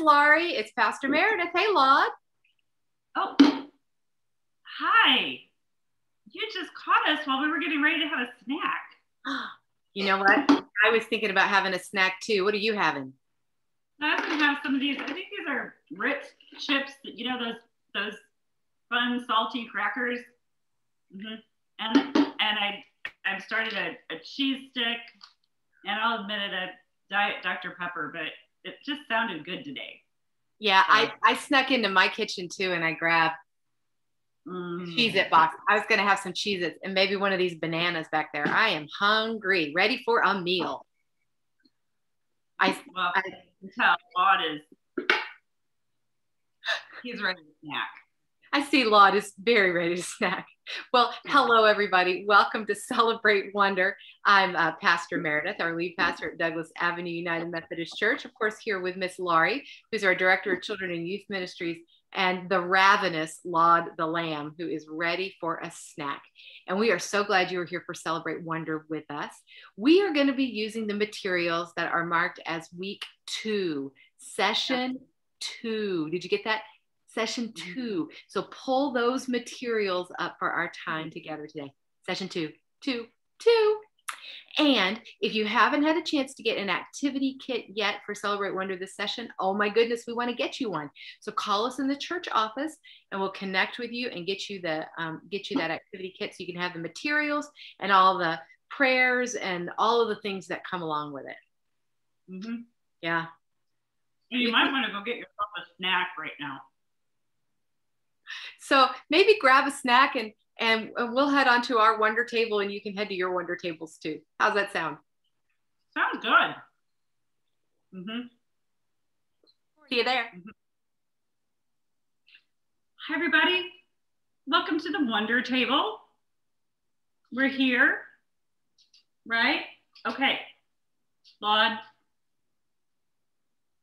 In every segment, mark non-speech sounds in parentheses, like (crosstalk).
Laurie. It's Pastor Meredith. Hey, Laud. Oh, hi. You just caught us while we were getting ready to have a snack. (gasps) You know what? I was thinking about having a snack too. What are you having? I was gonna have some of these. I think these are Ritz chips. You know those those fun salty crackers. Mm-hmm. And and I I started a, a cheese stick, and I'll admit it, a diet Dr Pepper, but it just sounded good today. Yeah, I I snuck into my kitchen too, and I grabbed Mm. Cheez It box. I was going to have some Cheez Its and maybe one of these bananas back there. I am hungry, ready for a meal. I, Well, I I can tell Laud is he's ready to snack. I see Laud is very ready to (laughs) snack. Well, hello, everybody. Welcome to Celebrate Wonder. I'm uh, Pastor Meredith, our lead pastor at Douglas Avenue United Methodist Church. Of course, here with Miss Laurie, who's our Director of Children and Youth Ministries, and the ravenous Laud the Lamb, who is ready for a snack. And we are so glad you are here for Celebrate Wonder with us. We are going to be using the materials that are marked as week two, session two. Did you get that? Session two. So pull those materials up for our time together today. Session two, two, two. And if you haven't had a chance to get an activity kit yet for Celebrate Wonder this session, oh my goodness, we want to get you one. So call us in the church office and we'll connect with you and get you the um, get you that activity kit so you can have the materials and all the prayers and all of the things that come along with it. Mm-hmm. Yeah. You might want to go get yourself a snack right now. So maybe grab a snack and and we'll head on to our wonder table and you can head to your wonder tables too. How's that sound? Sounds good. Mm-hmm. See you there. Hi, everybody. Welcome to the Wonder Table. We're here, right? Okay. Laud.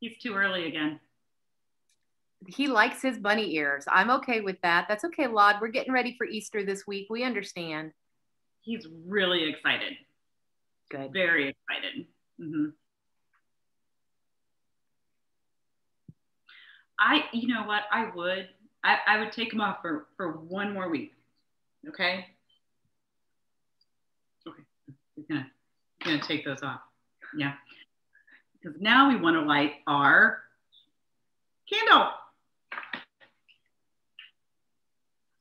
He's too early again. He likes his bunny ears. I'm okay with that. That's okay, Laud. We're getting ready for Easter this week. We understand. He's really excited. Good. Very excited. Mm-hmm. I, you know what? I would. I, I would take him off for, for one more week. Okay. Okay. He's gonna, he's gonna take those off. Yeah. Because now we want to light our candle.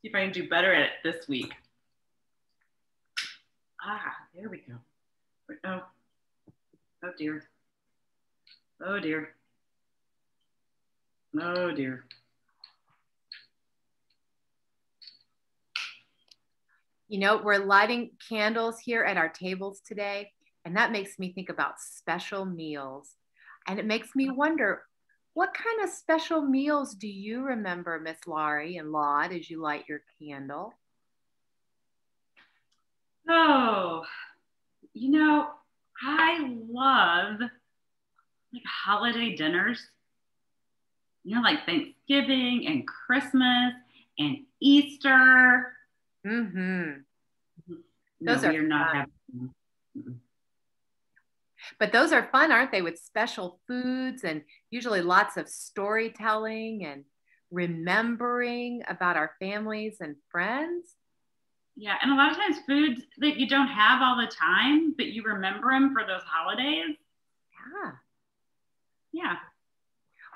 See if I can do better at it this week. Ah, there we go. Oh, oh dear. Oh dear. Oh dear. You know, we're lighting candles here at our tables today, and that makes me think about special meals. And it makes me wonder what kind of special meals do you remember, Miss Laurie and Laud, as you light your candle? Oh, you know, I love like holiday dinners. You know, like Thanksgiving and Christmas and Easter. Mm-hmm. No, Those are not having. Mm-mm. But those are fun, aren't they? With special foods and usually lots of storytelling and remembering about our families and friends. Yeah, and a lot of times foods that you don't have all the time, but you remember them for those holidays. Yeah. Yeah.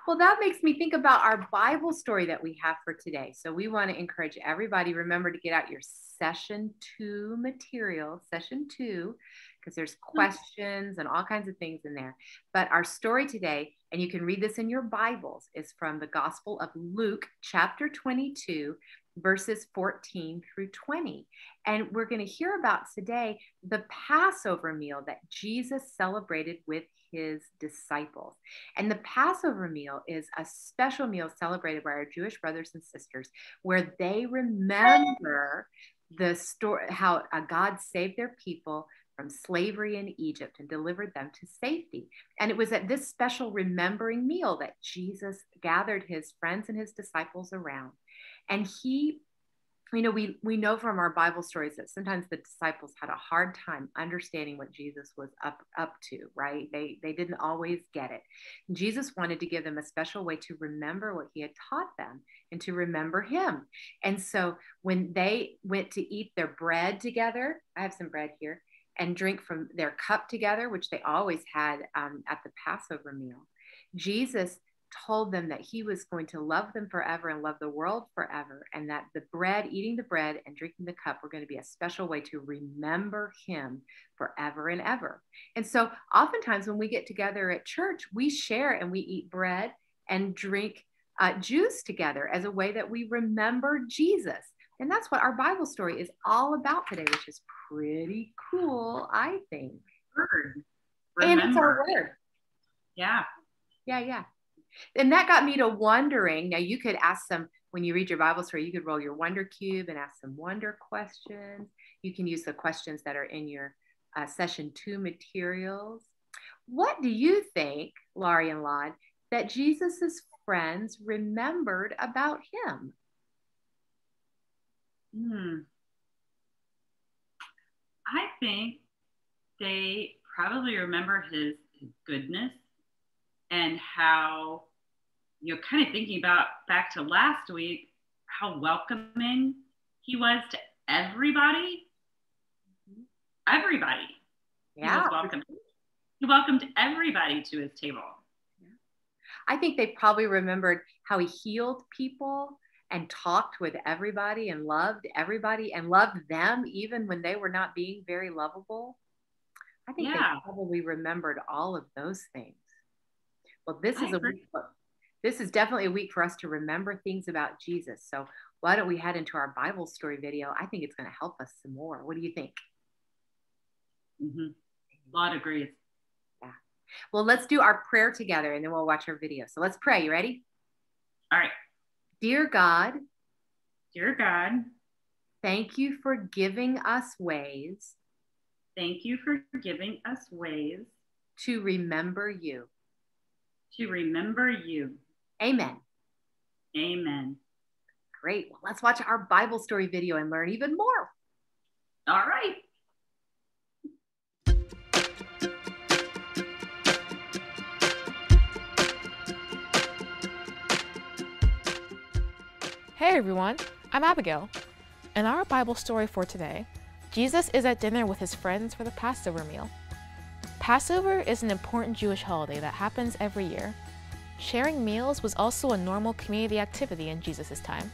Well, that makes me think about our Bible story that we have for today. So we want to encourage everybody, remember to get out your session two material, session two, because there's hmm. questions and all kinds of things in there. But our story today, and you can read this in your Bibles, is from the Gospel of Luke, chapter 22, verses 14 through 20. And we're going to hear about today the Passover meal that Jesus celebrated with his disciples. And the Passover meal is a special meal celebrated by our Jewish brothers and sisters where they remember the story how uh, God saved their people from slavery in Egypt and delivered them to safety. And it was at this special remembering meal that Jesus gathered his friends and his disciples around. And he you know we we know from our bible stories that sometimes the disciples had a hard time understanding what jesus was up up to right? They they didn't always get it. Jesus wanted to give them a special way to remember what he had taught them and to remember him. And so when they went to eat their bread together i have some bread here and drink from their cup together which they always had um, at the passover meal jesus told them that he was going to love them forever and love the world forever, and that the bread, eating the bread and drinking the cup, were going to be a special way to remember him forever and ever. And so, oftentimes, when we get together at church, we share and we eat bread and drink uh, juice together as a way that we remember Jesus. And that's what our Bible story is all about today, which is pretty cool, I think. Word. And it's our word. Yeah. Yeah, yeah. And that got me to wondering. Now, you could ask some, when you read your Bible story, you could roll your Wonder Cube and ask some wonder questions. You can use the questions that are in your uh, session two materials. What do you think, Laurie and Laud, that Jesus's friends remembered about him? Hmm. I think they probably remember his goodness and how you know kind of thinking about back to last week how welcoming he was to everybody. Mm-hmm. Everybody. Yeah he was welcome. He welcomed everybody to his table. I think they probably remembered how he healed people and talked with everybody and loved everybody and loved them even when they were not being very lovable. I think yeah. they probably remembered all of those things well, this I is agree. a week. This is definitely a week for us to remember things about Jesus. So why don't we head into our Bible story video? I think it's going to help us some more. What do you think? Mm-hmm. A lot agrees. Yeah. Well, let's do our prayer together and then we'll watch our video. So let's pray. You ready? All right. Dear God, Dear God, thank you for giving us ways. Thank you for giving us ways to remember you to remember you. Amen. Amen. Great. Well, let's watch our Bible story video and learn even more. All right. Hey everyone, I'm Abigail. In our Bible story for today, Jesus is at dinner with his friends for the Passover meal. Passover is an important Jewish holiday that happens every year. Sharing meals was also a normal community activity in Jesus' time.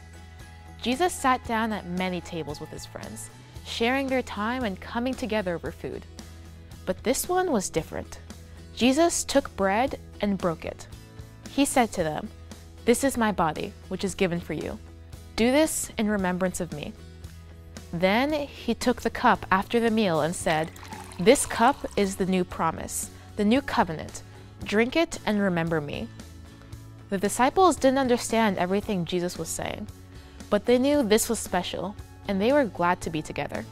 Jesus sat down at many tables with his friends, sharing their time and coming together over food. But this one was different. Jesus took bread and broke it. He said to them, This is my body, which is given for you. Do this in remembrance of me. Then he took the cup after the meal and said, this cup is the new promise, the new covenant. Drink it and remember me. The disciples didn't understand everything Jesus was saying, but they knew this was special, and they were glad to be together.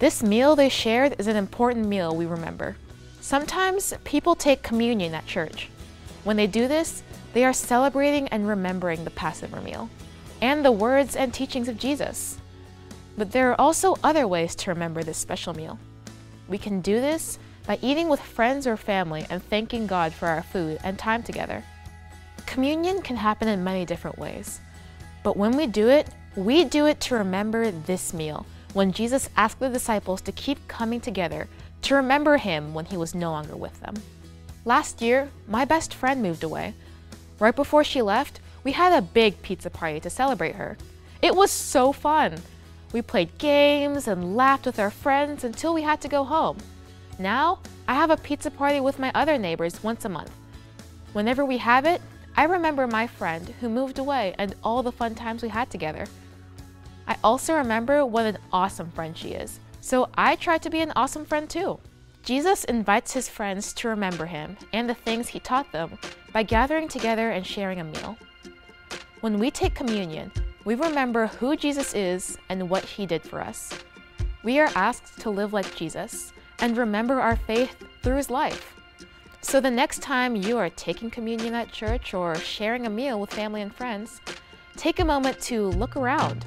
This meal they shared is an important meal we remember. Sometimes people take communion at church. When they do this, they are celebrating and remembering the Passover meal and the words and teachings of Jesus. But there are also other ways to remember this special meal. We can do this by eating with friends or family and thanking God for our food and time together. Communion can happen in many different ways, but when we do it, we do it to remember this meal when Jesus asked the disciples to keep coming together to remember him when he was no longer with them. Last year, my best friend moved away. Right before she left, we had a big pizza party to celebrate her. It was so fun. We played games and laughed with our friends until we had to go home. Now, I have a pizza party with my other neighbors once a month. Whenever we have it, I remember my friend who moved away and all the fun times we had together. I also remember what an awesome friend she is, so I try to be an awesome friend too. Jesus invites his friends to remember him and the things he taught them by gathering together and sharing a meal. When we take communion, we remember who Jesus is and what he did for us. We are asked to live like Jesus and remember our faith through his life. So the next time you are taking communion at church or sharing a meal with family and friends, take a moment to look around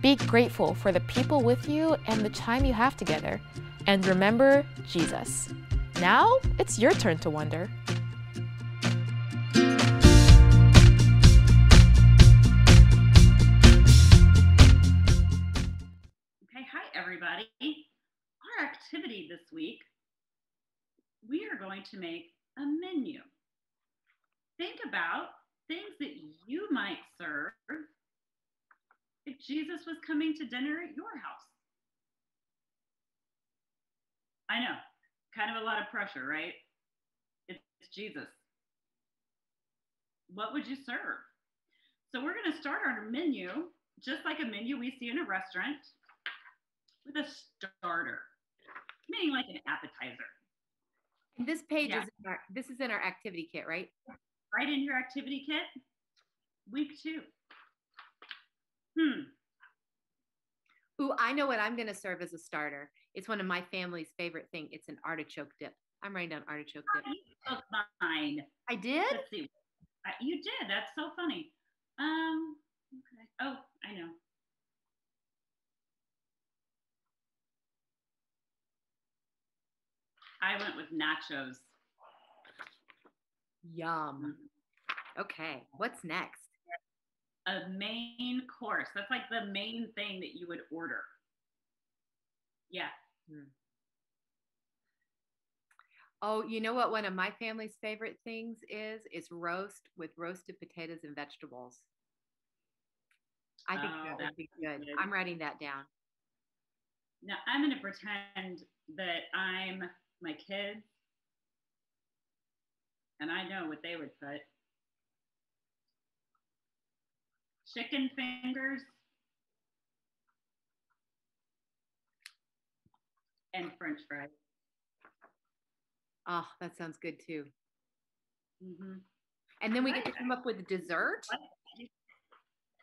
Be grateful for the people with you and the time you have together. And remember Jesus. Now it's your turn to wonder. Activity this week, we are going to make a menu. Think about things that you might serve if Jesus was coming to dinner at your house. I know, kind of a lot of pressure, right? It's Jesus. What would you serve? So we're going to start our menu just like a menu we see in a restaurant with a starter, meaning like an appetizer. And this page Yeah. is in our, this is in our activity kit, right? Right in your activity kit, week two. Hmm. Ooh, I know what I'm going to serve as a starter. It's one of my family's favorite thing. It's an artichoke dip. I'm writing down artichoke dip. You took mine. I did. Let's see. You did. That's so funny. Um. Okay. Oh, I know. I went with nachos. Yum. Okay, what's next? A main course. That's like the main thing that you would order. Yeah. Hmm. Oh, you know what? One of my family's favorite things is is roast with roasted potatoes and vegetables. I think Oh, that that would be good. good. I'm writing that down. Now I'm going to pretend that I'm my kids and I know what they would put. Chicken fingers and french fries. Oh, that sounds good too. hmm And then we get to come up with dessert.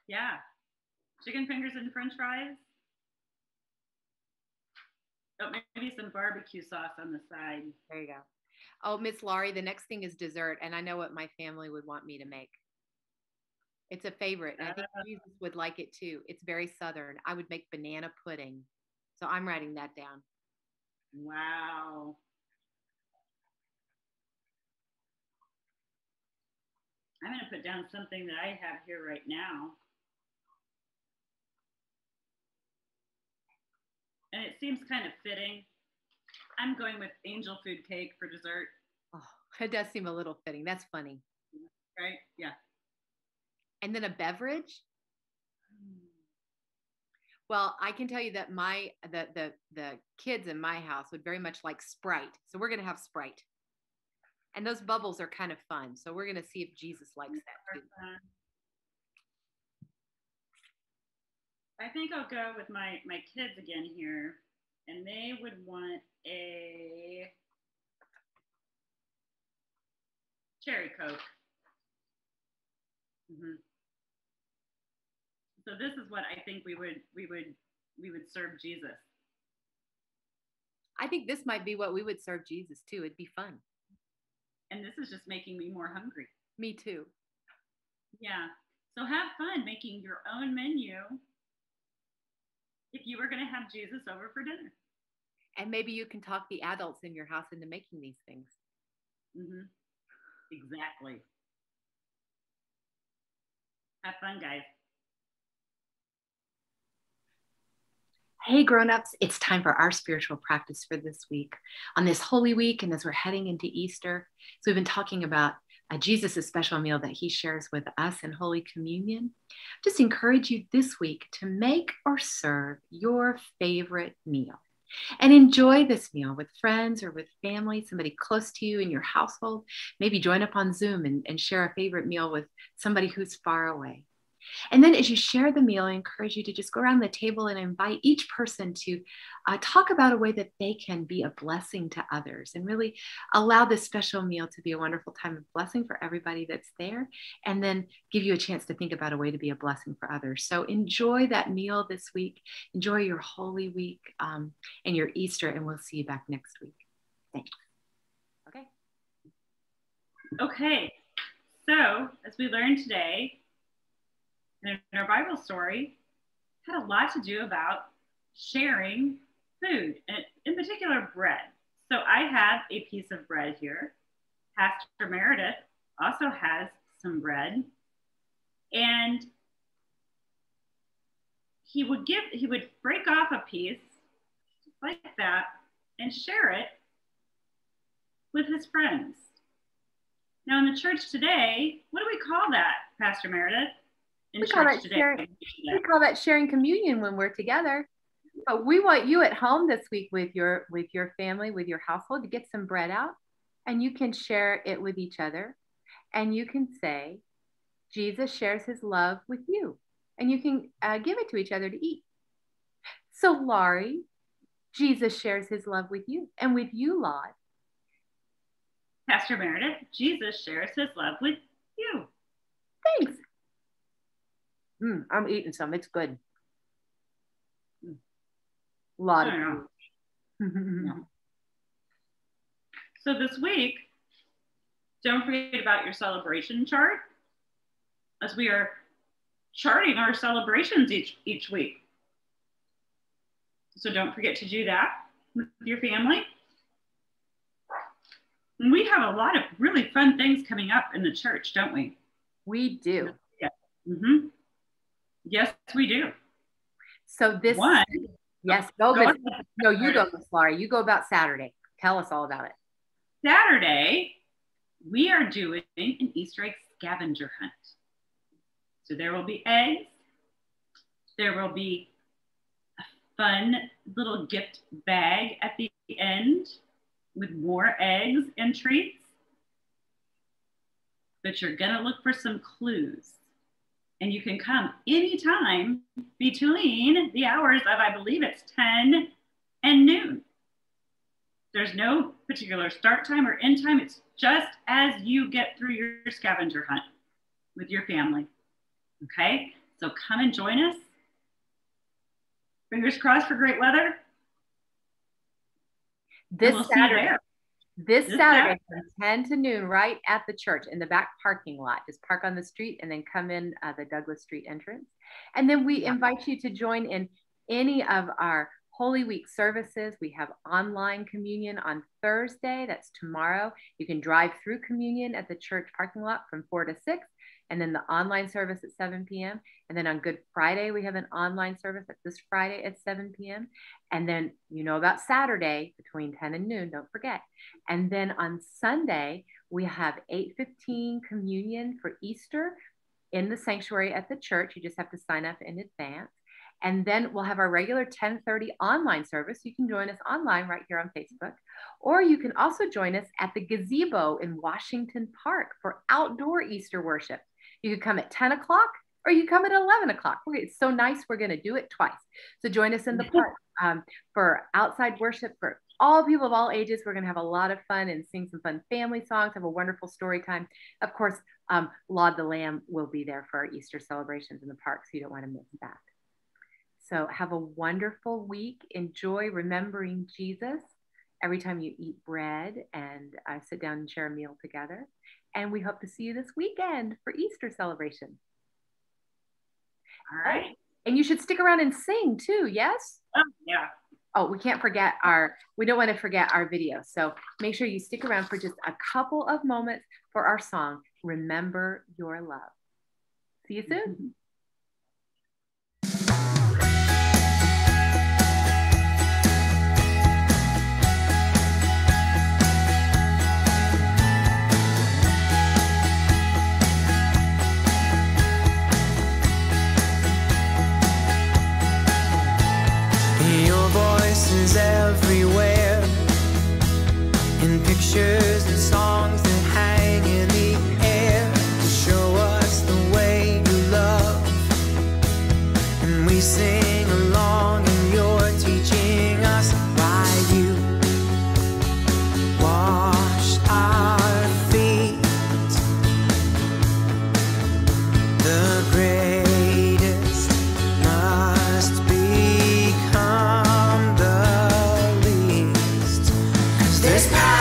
Yeah. Chicken fingers and french fries. Oh, maybe some barbecue sauce on the side. There you go. Oh, Miss Laurie, the next thing is dessert, and I know what my family would want me to make. It's a favorite, and I think Uh. Jesus would like it too. It's very southern. I would make banana pudding. So I'm writing that down. Wow. I'm going to put down something that I have here right now. It seems kind of fitting. I'm going with angel food cake for dessert, Oh, it does seem a little fitting. That's funny. right? Yeah. And then a beverage. Well, I can tell you that my the the the kids in my house would very much like Sprite. So we're gonna have Sprite. And those bubbles are kind of fun. So we're gonna see if Jesus likes that too. I think I'll go with my my kids again here, and they would want a cherry coke. Mhm. So this is what I think we would we would we would serve Jesus. I think this might be what we would serve Jesus too. It'd be fun. And this is just making me more hungry. Me too. Yeah. So have fun making your own menu if you were going to have Jesus over for dinner. And maybe you can talk the adults in your house into making these things. hmm Exactly. Have fun, guys. Hey, grown-ups, it's time for our spiritual practice for this week. On this Holy Week, and as we're heading into Easter, so we've been talking about Jesus' special meal that he shares with us in Holy Communion. Just encourage you this week to make or serve your favorite meal and enjoy this meal with friends or with family, somebody close to you in your household. Maybe join up on Zoom and, and share a favorite meal with somebody who's far away. And then as you share the meal, I encourage you to just go around the table and invite each person to uh, talk about a way that they can be a blessing to others and really allow this special meal to be a wonderful time of blessing for everybody that's there. And then give you a chance to think about a way to be a blessing for others. So enjoy that meal this week. Enjoy your Holy Week um, and your Easter, and we'll see you back next week. Thanks. Okay. Okay. So, as we learned today in our Bible story, had a lot to do about sharing food, and in particular, bread. So I have a piece of bread here. Pastor Meredith also has some bread. And he would give, he would break off a piece like that and share it with his friends. Now in the church today, what do we call that, Pastor Meredith? We call that today. sharing. We call that sharing communion when we're together. But we want you at home this week with your with your family, with your household, to get some bread out, and you can share it with each other, and you can say, Jesus shares His love with you, and you can uh, give it to each other to eat. So, Laurie, Jesus shares His love with you, and with you, Laud. Pastor Meredith, Jesus shares His love with you. Thanks. Mm, I'm eating some. It's good. A lot of yeah. So this week, don't forget about your celebration chart as we are charting our celebrations each, each week. So don't forget to do that with your family. And we have a lot of really fun things coming up in the church, don't we? We do. Yeah. Mm-hmm. Yes, we do. So this one Yes, go, go No, you go, Miss Laurie. You go about Saturday. Tell us all about it. Saturday, we are doing an Easter egg scavenger hunt. So there will be eggs. There will be a fun little gift bag at the end with more eggs and treats. But you're going to look for some clues and you can come anytime between the hours of, I believe it's 10 and noon. There's no particular start time or end time. It's just as you get through your scavenger hunt with your family. Okay, so come and join us. Fingers crossed for great weather. This we'll Saturday. This, Saturday from 10 to noon, right at the church in the back parking lot. Just park on the street and then come in uh, the Douglas Street entrance. And then we invite you to join in any of our Holy Week services. We have online communion on Thursday. That's tomorrow. You can drive through communion at the church parking lot from 4 to 6 and then the online service at 7 p.m. And then on Good Friday, we have an online service at this Friday at 7 p.m. And then you know about Saturday between 10 and noon, don't forget. And then on Sunday, we have 8:15 communion for Easter in the sanctuary at the church. You just have to sign up in advance. And then we'll have our regular 1030 online service. You can join us online right here on Facebook. Or you can also join us at the gazebo in Washington Park for outdoor Easter worship. You could come at 10 o'clock or you come at 11 o'clock. It's so nice. We're going to do it twice. So join us in the park um, for outside worship for all people of all ages. We're going to have a lot of fun and sing some fun family songs, have a wonderful story time. Of course, um, Laud the Lamb will be there for our Easter celebrations in the park, so you don't want to miss that. So have a wonderful week. Enjoy remembering Jesus every time you eat bread and uh, sit down and share a meal together. And we hope to see you this weekend for Easter celebration. All right. And you should stick around and sing too, yes? Oh, yeah. Oh, we can't forget our, we don't want to forget our video. So make sure you stick around for just a couple of moments for our song, Remember Your Love. See you soon. Mm-hmm. everywhere There's power